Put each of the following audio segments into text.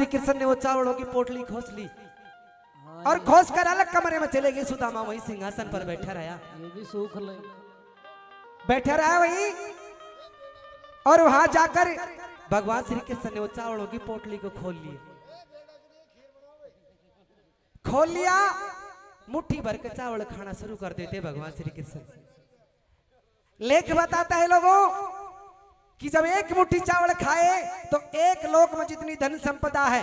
श्री कृष्ण ने वो चावलों की पोटली खोस ली। और खोस कर अलग कमरे में चले गए सुदामा वहीं सिंहासन पर बैठा रहा। ये भी सूख बैठा रहा वहीं। और वहाँ जाकर भगवान श्री कृष्ण ने वो चावलों की पोटली को खोल लिया खोल लिया मुट्ठी भर के चावल खाना शुरू कर देते भगवान श्री कृष्ण लेख बताता है लोगों कि जब एक मुट्ठी चावल खाए तो एक लोक में जितनी धन संपदा है,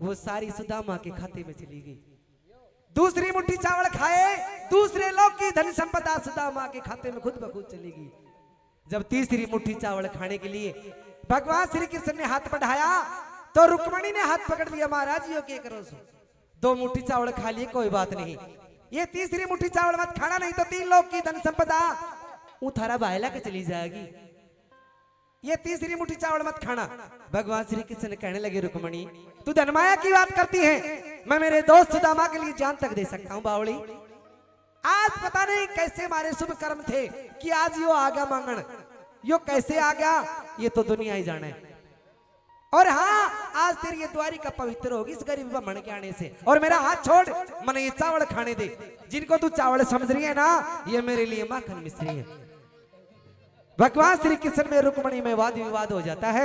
वो सारी सुदामा के खाते में चली गई। दूसरी मुट्ठी चावल खाए, दूसरे लोग की धन संपदा सुदामा के खाते में खुद ब खुद चलेगी जब तीसरी मुट्ठी चावल खाने के लिए भगवान श्री कृष्ण ने हाथ बढ़ाया तो रुक्मणी ने हाथ पकड़ लिया, महाराज, यो के करो सो? दो मुट्ठी चावल खा लिए, कोई बात नहीं। ये तीसरी मुट्ठी चावल मत खाना, नहीं तो तीन लोग की धन संपदा वो थारा बायला के चली जाएगी। ये तीसरी मुट्ठी चावल मत खाना। भगवान श्री कृष्ण ने कहने लगे, रुक्मणी, तू धनमाया की बात करती है? मैं मेरे दोस्त सुदामा के लिए जान तक दे सकता हूँ, बावली। आज पता नहीं कैसे हमारे शुभ कर्म थे कि आज यो आ गया मांगण। यो कैसे आ गया ये तो दुनिया ही जाने। और हाँ आज तेरी ये द्वारी का पवित्र होगी इस गरीब ब्राह्मण के आने से। और मेरा हाथ छोड़, मन ये चावल खाने दे। जिनको तू चावल समझ रही है ना, ये मेरे लिए माखन मिश्री है। भगवान श्री कृष्ण में रुक्मणी में वाद विवाद हो जाता है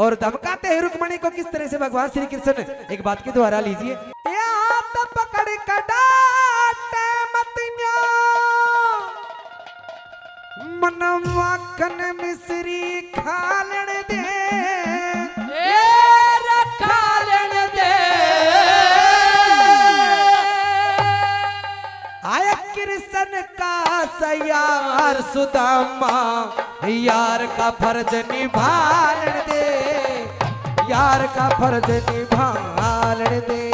और धमकाते हैं रुक्मणी को किस तरह से भगवान श्री कृष्ण एक बात के द्वारा लीजिए। या कन पकड़ कर डांटे मत न्यो, मन माखन मिश्री खालण दे। सयार सुदामा यार का फ़र्ज़ निभाल दे यार का फ़र्ज़ निभाल दे।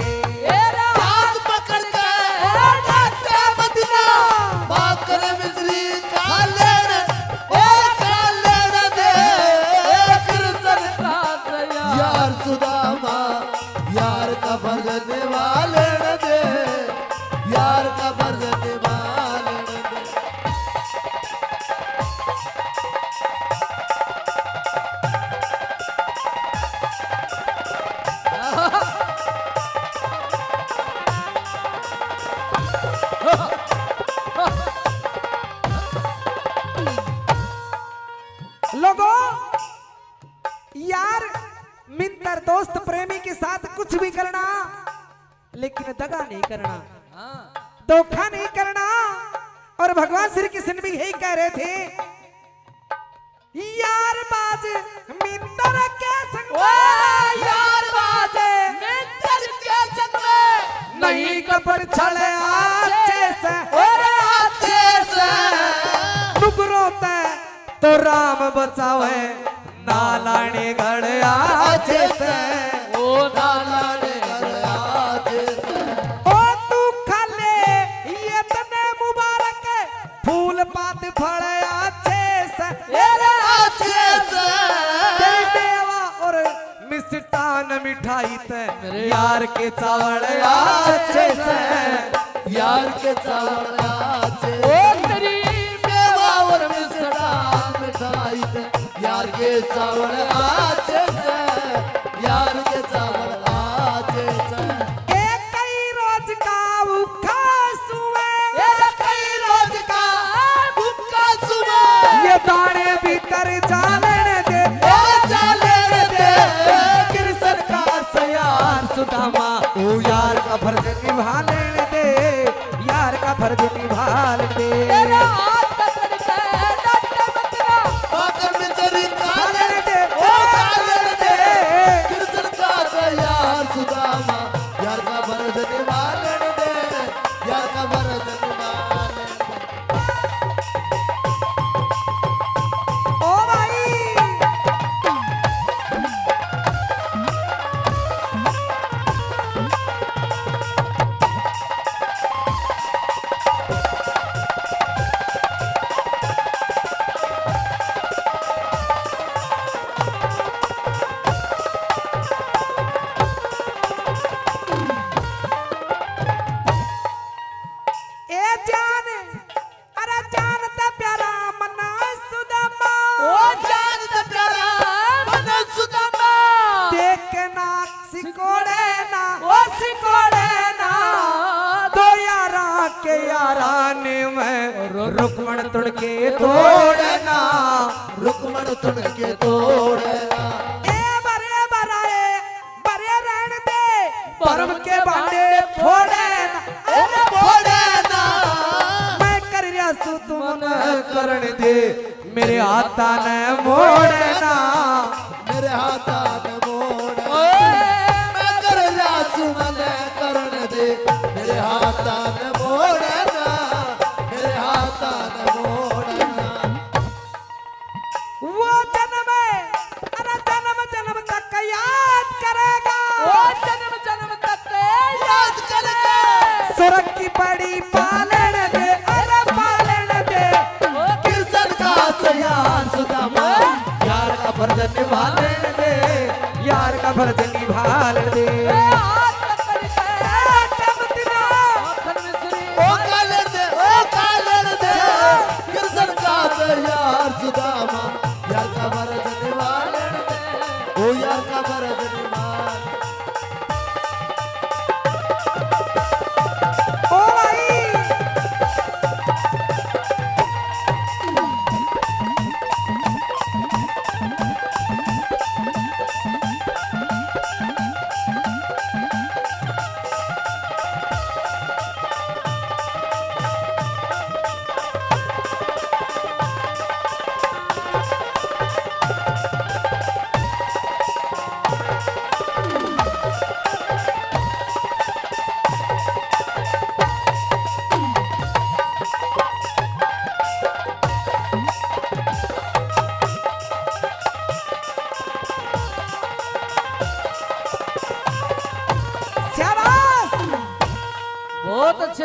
कह रहे थे। यार बाज मित्र के संग। यार बाज मित्र के संग। नहीं कपड़ छड़े अच्छे से। और अच्छे से। नुकरो ते तो राम बचावे नालाने घड़ अच्छे से। के चावल अच्छे ओ यार का फ़र्ज़ निभा लेने दे यार का फ़र्ज़ निभा लेने दे। यार का फ़र्ज़ निभा लेने दे यार का फ़र्ज़ के यारा ने मैं। रुकमण तुड़ के तोड़ना। रुकमण तुन के तोड़ना। ए बरे बराए बरे रहन दे। परम के बाटे फोड़े अरे मैं कर रिया सु तुम करण दे। मेरे हाथा ने मोड़ना। मेरे हाथा তোরা কি বাড়ি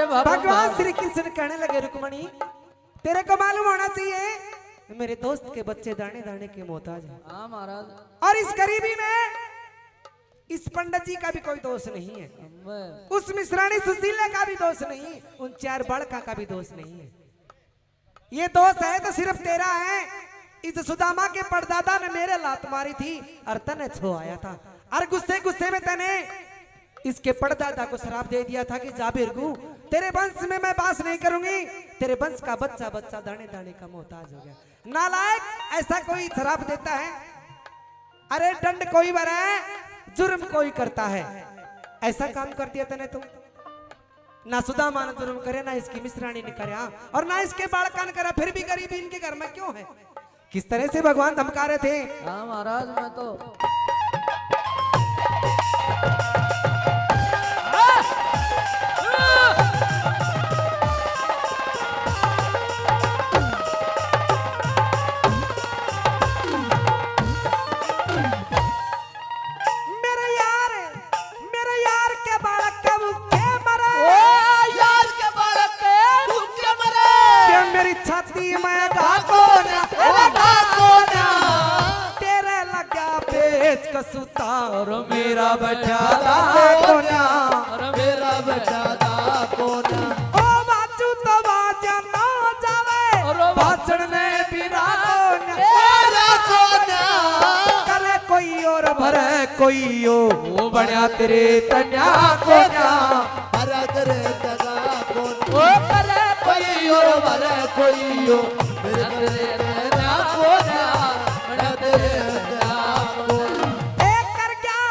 भगवान श्री कृष्ण कहने लगे रुकमणी तेरे को मालूम होना चाहिए मेरे दोस्त के बच्चे दाने दाने के मोहताज हैं। हाँ महाराज। और इस गरीबी में इस पंडित जी का भी कोई दोष नहीं है। उस मिश्राणी सुशीला का भी दोष नहीं उन चार बड़का का भी दोष नहीं है। ये दोष है तो सिर्फ़ तेरा है। इस सुदामा के परदादा ने मेरे लात मारी थी और तने छो आया था। और गुस्से गुस्से में तने इसके परदादा को शराब दे दिया था कि जा बिरगू तेरे वंश में मैं बास नहीं करूँगी। तेरे वंश का बच्चा बच्चा दाने दाने का मोहताज हो गया। नालायक ऐसा कोई शराब देता है? अरे दंड कोई बरा है? जुर्म कोई करता है? ऐसा काम कर दिया तने तुम ना सुदामा ने जुर्म करे ना इसकी मिश्राणी ने करे हाँ, और ना इसके बालका ने करा फिर भी गरीबी इनके घर में क्यों है? किस तरह से भगवान धमका रहे थे? हाँ महाराज मैं तो कोई ओ वो बन्या तेरे तन्या कोना हरा करे तगा कोना। ओ करे कोई और भरे कोई मेरे करे तेरा कोना बड़ा तेरे तेरा कोना एक कर क्या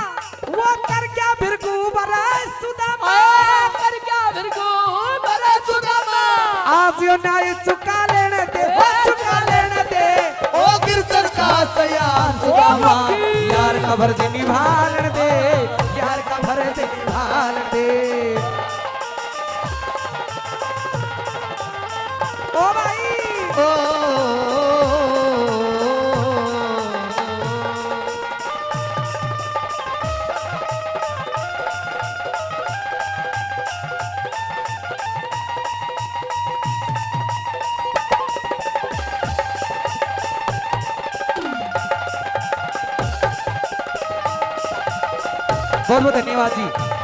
यार से निभालन दे। बहुत बहुत धन्यवाद जी।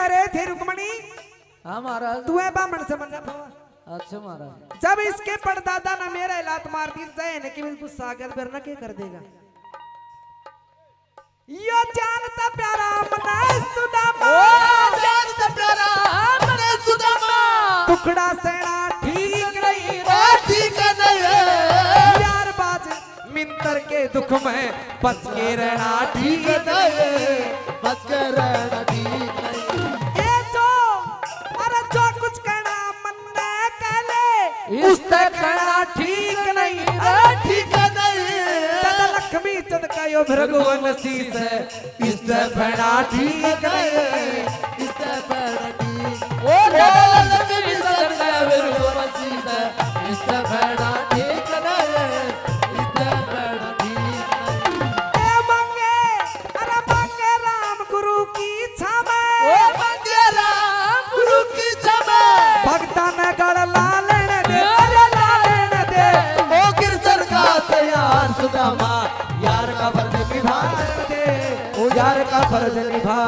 कह रहे थे रुक्मणी? हाँ महाराज। तू है बामण से बाबा। अच्छा महाराज। जब इसके परदादा ने मेरा लात मार दी जाए न कि बिल्कुल सागर पर न के कर देगा? यो जानता प्यारा मना सुदामा। जानता प्यारा मने सुदामा। टुकड़ा सेना ठीक नहीं ओ ठीक नहीं है। यार बाज मिंतर के दुख में बच के रहना ठीक नहीं है। बच के रहना ठीक ले कहना ठीक नहीं ठीक नहीं। लक्ष्मी चंद का यो भगवान शीस है। इस कहना ठीक नहीं है। इससे पैर ठीक। ओ फ़र्ज़ निभा